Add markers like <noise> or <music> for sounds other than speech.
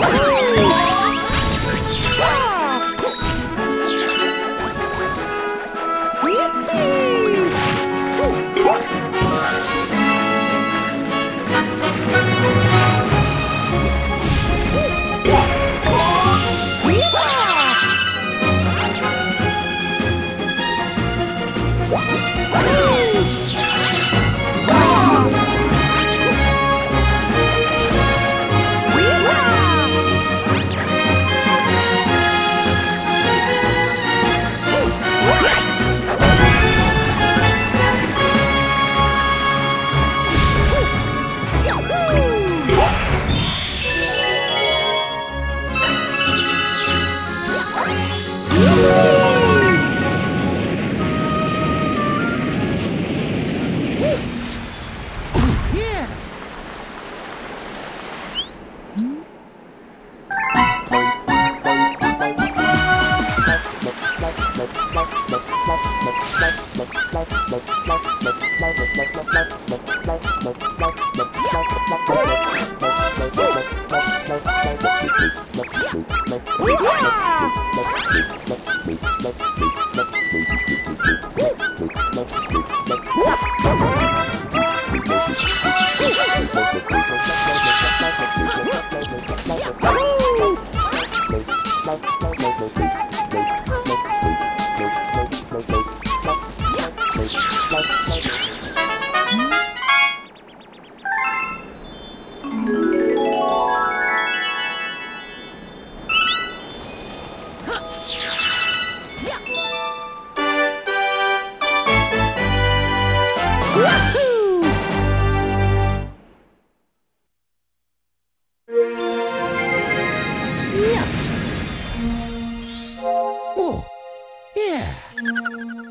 Woo! <laughs> Woo! Oh, yeah.